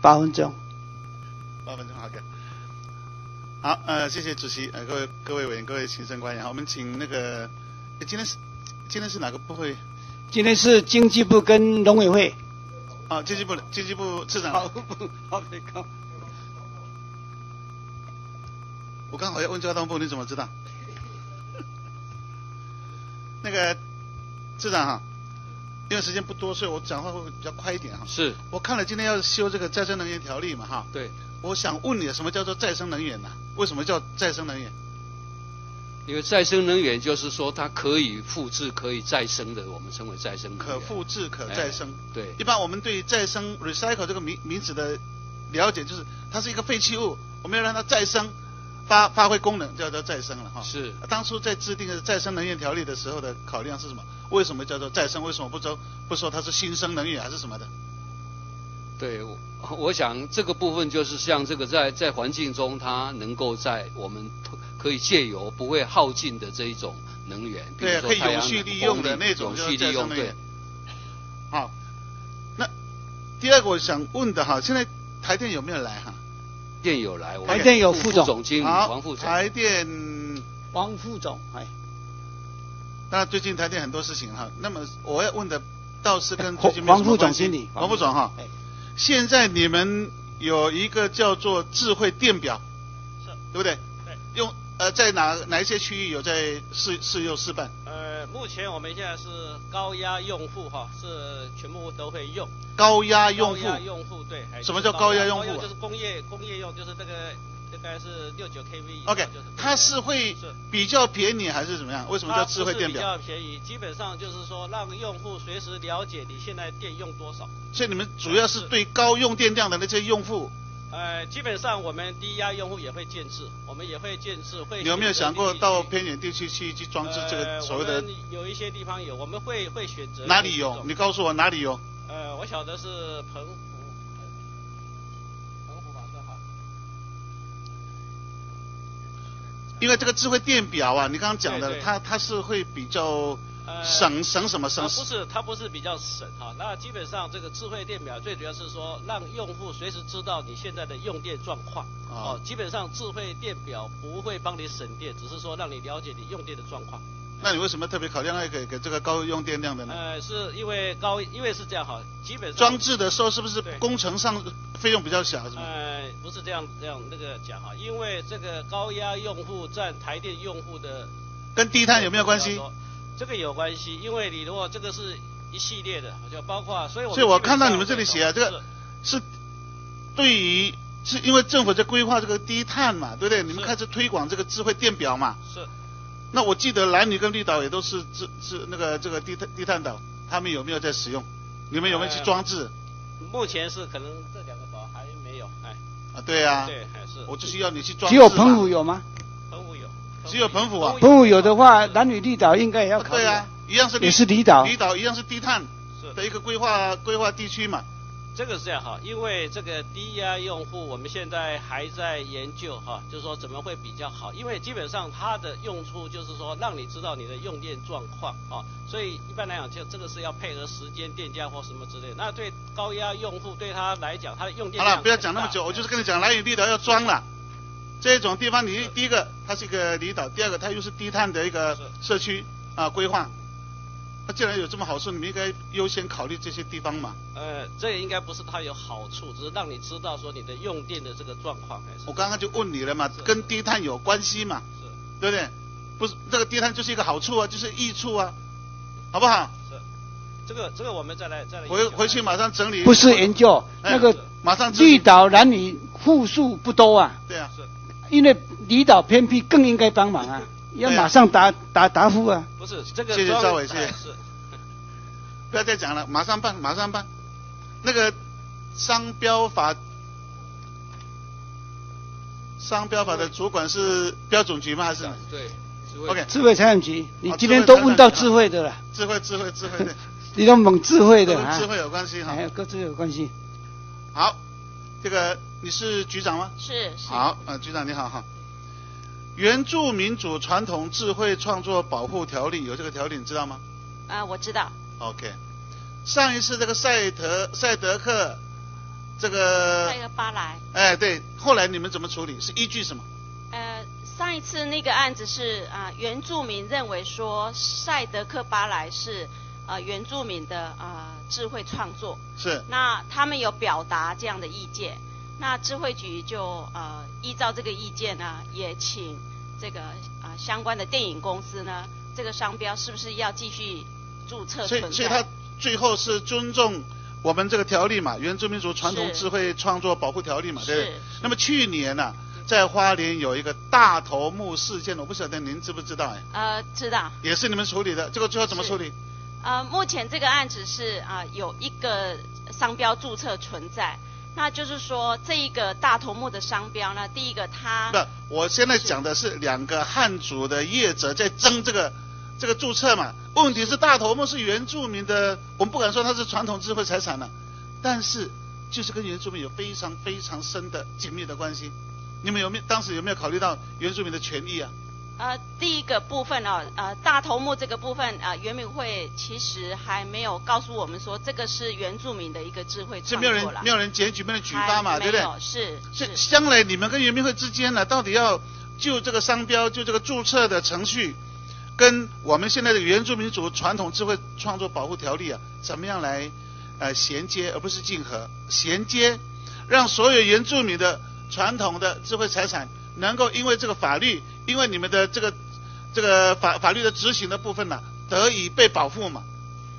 八分钟。八分钟，好的。好，呃，谢谢主席，呃，各位各位委员，各位行政官员，好，我们请那个，今天是今天是哪个部会？今天是经济部跟农委会。啊，经济部的经济部次长。好，好，别搞。我刚好要问交通部，你怎么知道？那个市长哈，因为时间不多，所以我讲话会比较快一点哈。是，我看了今天要修这个再生能源条例嘛哈。对。我想问你，什么叫做再生能源呢？为什么叫再生能源？因为再生能源就是说它可以复制、可以再生的，我们称为再生能源。可复制、可再生。对。一般我们对再生 （recycle） 这个名名词的了解，就是它是一个废弃物，我们要让它再生。发发挥功能叫做再生了哈。是。当初在制定再生能源条例的时候的考量是什么？为什么叫做再生？为什么不说不说它是新生能源还是什么的？对，我想这个部分就是像这个在在环境中它能够在我们可以借由不会耗尽的这一种能源，对，可以永续利用的那种永续利用对。好，那第二个我想问的哈，现在台电有没有来哈？电有来，台电有副总经理王副总。台电王副总，哎。那最近台电很多事情哈，那么我要问的倒是跟最近王副总经理，王副总哈。现在你们有一个叫做智慧电表，是，对不对？对。用呃，在哪哪一些区域有在试试用示范？呃，目前我们现在是高压用户哈，是全部都会用。高压用户。高压用户对。什么叫高压用户？就是工业工业用，就是这个大概是六九 kV。OK，它是会比较便宜还是怎么样？为什么叫智慧电表？比较便宜，基本上就是说让用户随时了解你现在电用多少。所以你们主要是对高用电量的那些用户。呃，基本上我们低压用户也会建制，我们也会建制，会。你有没有想过到偏远地区去去装置这个所谓的？有一些地方有，我们会会选择。哪里有？你告诉我哪里有？呃，我晓得是澎湖，澎湖吧，是哈。因为这个智慧电表啊，你刚刚讲的，它它是会比较。省省什么省？不是，它不是比较省哈。那基本上这个智慧电表最主要是说，让用户随时知道你现在的用电状况。哦，基本上智慧电表不会帮你省电，只是说让你了解你用电的状况。那你为什么特别考量要给给这个高用电量的呢？呃，是因为高，因为是这样哈，基本上装置的时候是不是工程上费用比较小？是吗？呃，不是这样这样那个讲哈，因为这个高压用户占台电用户的，跟低碳有没有关系？这个有关系，因为你如果这个是一系列的，就包括，所以我所以我看到你们这里写啊，这个是对于是因为政府在规划这个低碳嘛，对不对？你们开始推广这个智慧电表嘛。是。那我记得蓝屿跟绿岛也都是智智那个这个低碳低碳岛，他们有没有在使用？你们有没有去装置？目前是可能这两个岛还没有，哎。啊，对呀。对，还是。我就是要你去装。只有澎湖有吗？只有澎湖啊，澎湖有的话，男女离岛应该也要考虑。对啊，一样是也是离岛，离岛一样是低碳的一个规划规划地区嘛。这个是这样哈，因为这个低压用户，我们现在还在研究哈，就是说怎么会比较好。因为基本上它的用处就是说让你知道你的用电状况啊，所以一般来讲就这个是要配合时间电价或什么之类。那对高压用户对他来讲，他的用电好了，不要讲那么久，我就是跟你讲，南屿离岛要装了。这种地方，你第一个它是一个离岛，第二个它又是低碳的一个社区啊规划。那既然有这么好处，你们应该优先考虑这些地方嘛。呃，这也应该不是它有好处，只是让你知道说你的用电的这个状况。我刚刚就问你了嘛，跟低碳有关系嘛？是，对不对？不是，这个低碳就是一个好处啊，就是益处啊，好不好？是，这个这个我们再来再来。回回去马上整理。不是研究那个马上绿岛男女户数不多啊。对啊。是。因为离岛偏僻，更应该帮忙啊！要马上答答答复啊！不是这个，谢谢赵伟，谢谢。不要再讲了，马上办，马上办。那个商标法，商标法的主管是标准局吗？还是？对。OK，智慧财产局，你今天都问到智慧的了。智慧，智慧，智慧的。你都猛智慧的跟智慧有关系哈。还有跟智慧有关系。好，这个。你是局长吗？是是。好，呃，局长你好哈。原住民主传统智慧创作保护条例有这个条例，你知道吗？啊，我知道。OK。上一次这个赛德赛德克这个塞个巴莱。哎，对，后来你们怎么处理？是依据什么？呃，上一次那个案子是啊、原住民认为说赛德克巴莱是呃原住民的呃智慧创作，是那他们有表达这样的意见，那智慧局就呃依照这个意见呢，也请这个啊、呃相关的电影公司呢，这个商标是不是要继续注册所存以所以他？最后是尊重我们这个条例嘛，原住民族传统智慧创作保护条例嘛，对不对？那么去年呢、在花莲有一个大头目事件，我不晓得您知不知道哎，呃，知道。也是你们处理的，这个最后怎么处理？呃，目前这个案子是啊、有一个商标注册存在，那就是说这一个大头目的商标呢，第一个他不，我现在讲的是两个汉族的业者在争这个这个注册嘛。问题是大头目是原住民的，我们不敢说它是传统智慧财产了、但是就是跟原住民有非常非常深的紧密的关系。你们有没有当时有没有考虑到原住民的权益啊？呃第一个部分哦，呃大头目这个部分啊、呃，原民会其实还没有告诉我们说这个是原住民的一个智慧是没有人没有人检举，没有人举发嘛，对不对？是是。将来你们跟原民会之间呢，到底要就这个商标，就这个注册的程序，跟我们现在的原住民族传统智慧创作保护条例啊，怎么样来呃衔接，而不是竞合，衔接，让所有原住民的传统的智慧财产能够因为这个法律，因为你们的这个这个法法律的执行的部分呢、得以被保护嘛。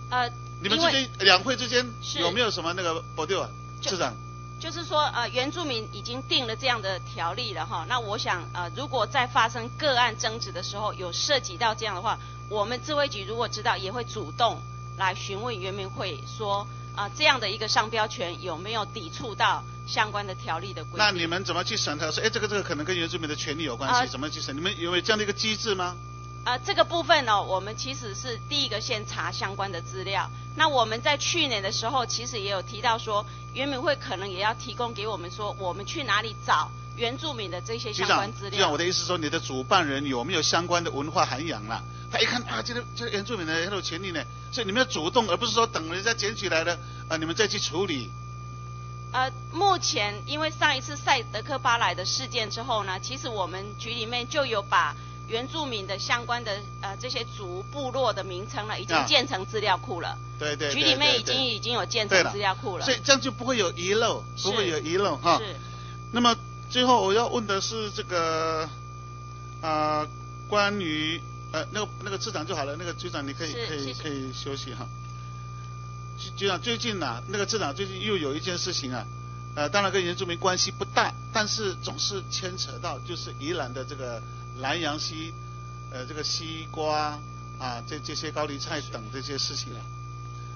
呃你们之间两会之间有没有什么那个保丢啊，市长？就是说，呃，原住民已经定了这样的条例了哈。那我想，呃，如果在发生个案争执的时候，有涉及到这样的话，我们智慧局如果知道，也会主动来询问原民会说，啊、这样的一个商标权有没有抵触到相关的条例的规定？那你们怎么去审核？说，哎，这个这个可能跟原住民的权利有关系，啊怎么去审？你们有没有这样的一个机制吗？啊，这个部分呢，我们其实是第一个先查相关的资料。那我们在去年的时候，其实也有提到说，原民会可能也要提供给我们说，我们去哪里找原住民的这些相关资，局长，料我。的意思是说，你的主办人有没有相关的文化涵养啦？他一看啊，这个这个原住民的很有权利呢，所以你们要主动，而不是说等人家捡起来了啊，你们再去处理。呃，目前因为上一次赛德克巴莱的事件之后呢，其实我们局里面就有把原住民的相关的呃这些族部落的名称呢，已经啊建成资料库了。对对对局里面已经已经有建成资料库了。所以这样就不会有遗漏，不会有遗漏哈。是那么最后我要问的是这个啊、关于呃那个那个市长就好了，那个局长你可以可以可以休息哈。局局长最近呐、那个市长最近又有一件事情啊，呃，当然跟原住民关系不大，但是总是牵扯到就是宜兰的这个南洋西，呃，这个西瓜啊，这这些高丽菜等这些事情啊。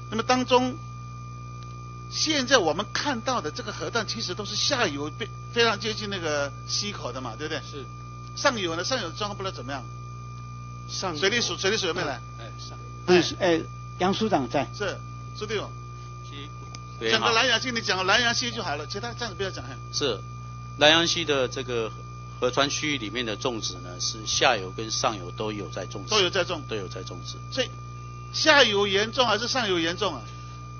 那么当中，现在我们看到的这个核弹其实都是下游非非常接近那个溪口的嘛，对不对？是上游呢，上游状况不知道怎么样。上水利署水利署有没有来？哎上不是，哎，杨署长在。是，朱弟兄，对好讲个南洋溪，你讲个南洋溪就好了，其他暂时不要讲。是。南洋溪的这个河川区域里面的种植呢，是下游跟上游都有在种植，都有在种。都有在种植。所以下游严重还是上游严重啊？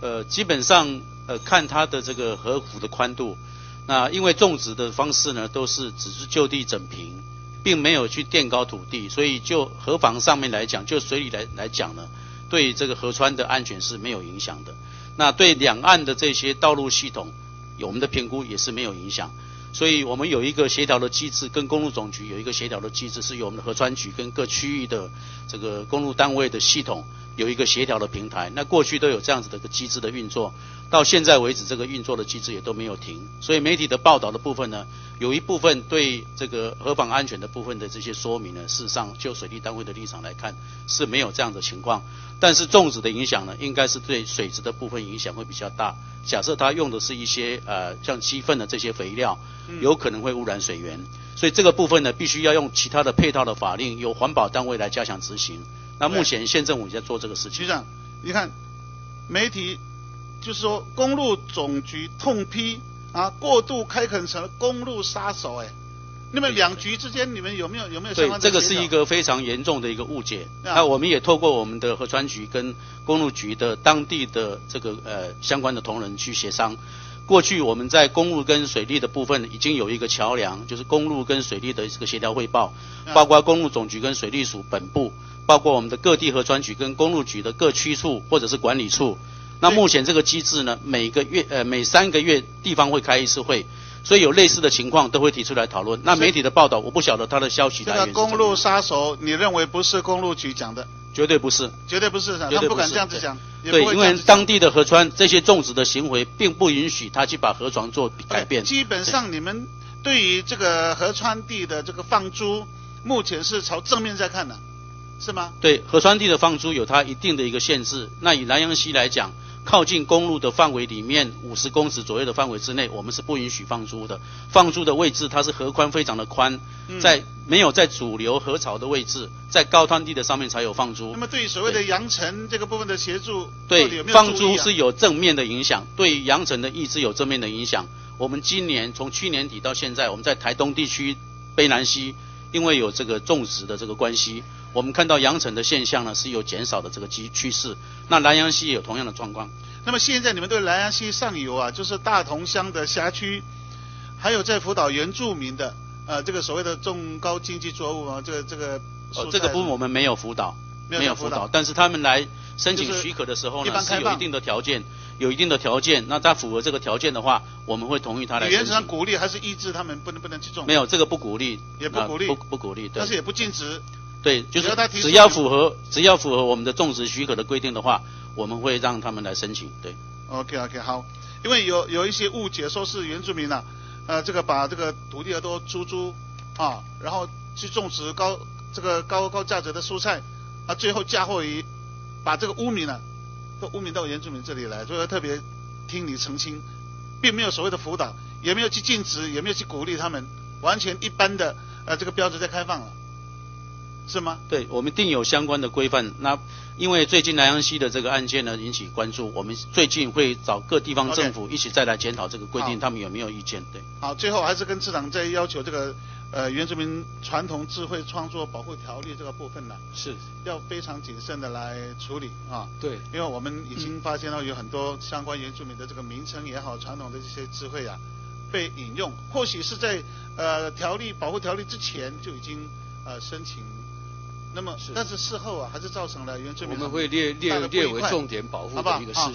呃，基本上呃看它的这个河谷的宽度，那因为种植的方式呢都是只是就地整平，并没有去垫高土地，所以就河防上面来讲，就水里来来讲呢，对这个河川的安全是没有影响的。那对两岸的这些道路系统，有我们的评估也是没有影响。所以我们有一个协调的机制，跟公路总局有一个协调的机制，是由我们的河川局跟各区域的这个公路单位的系统有一个协调的平台。那过去都有这样子的一个机制的运作，到现在为止，这个运作的机制也都没有停。所以媒体的报道的部分呢，有一部分对这个河防安全的部分的这些说明呢，事实上就水利单位的立场来看是没有这样的情况。但是种植的影响呢，应该是对水质的部分影响会比较大。假设它用的是一些呃像鸡粪的这些肥料，有可能会污染水源，所以这个部分呢，必须要用其他的配套的法令，由环保单位来加强执行。那目前县政府也在做这个事情。局长，你看媒体就是说公路总局痛批啊，过度开垦成了公路杀手，哎，那么两局之间你们有没有有没有相对，关的这个是一个非常严重的一个误解。啊那我们也透过我们的河川局跟公路局的当地的这个呃相关的同仁去协商，过去我们在公路跟水利的部分已经有一个桥梁，就是公路跟水利的这个协调汇报，嗯包括公路总局跟水利署本部，包括我们的各地河川局跟公路局的各区处或者是管理处。那目前这个机制呢，每个月呃每三个月地方会开一次会，所以有类似的情况都会提出来讨论。那媒体的报道我不晓得他的消息这来源是怎么样个公路杀手，你认为不是公路局讲的？绝对不是。绝对不是，他们不敢这样子讲，对，因为当地的河川这些种植的行为，并不允许他去把河床做改变。基本上你们对于这个河川地的这个放租，目前是朝正面在看的，是吗？对河川地的放租有它一定的一个限制。那以南阳溪来讲，靠近公路的范围里面，五十公尺左右的范围之内，我们是不允许放猪的。放猪的位置它是河宽非常的宽，嗯在没有在主流河槽的位置，在高滩地的上面才有放猪那。么对于所谓的扬尘这个部分的协助，对放注意啊租是有正面的影响，对于扬尘的抑制有正面的影响。我们今年从去年底到现在，我们在台东地区卑南溪，因为有这个种植的这个关系，我们看到扬尘的现象呢是有减少的这个趋趋势。那南洋溪也有同样的状况。那么现在你们对南洋溪上游啊，就是大同乡的辖区，还有在辅导原住民的呃这个所谓的中高经济作物啊，这个这个哦，这个部分我们没有辅导，没有辅导但是他们来申请许可的时候一呢，是有一定的条件，有一定的条件。那他符合这个条件的话，我们会同意他来原则上。鼓励还是抑制他们不能不能去种？没有这个不鼓励，啊也不鼓励不不鼓励，对但是也不禁止。对，就是只要符合只要符合我们的种植许可的规定的话，我们会让他们来申请。对，OK OK 好，因为有有一些误解，说是原住民啊，呃，这个把这个土地啊都出租啊，然后去种植高这个高高价值的蔬菜，啊，最后嫁祸于把这个污名啊，都污名到原住民这里来，所以要特别听你澄清，并没有所谓的辅导，也没有去禁止，也没有去鼓励他们，完全一般的呃这个标准在开放了，是吗？对我们定有相关的规范。那因为最近南洋溪的这个案件呢引起关注，我们最近会找各地方政府一起再来检讨这个规定，好他们有没有意见？对。好，最后还是跟市长在要求这个呃原住民传统智慧创作保护条例这个部分呢，是，要非常谨慎的来处理啊。对，因为我们已经发现到有很多相关原住民的这个名称也好，传统的这些智慧啊，被引用，或许是在呃条例保护条例之前就已经呃申请，那么但是事后啊，还是造成了原住民我们会列列列为重点保护的一个事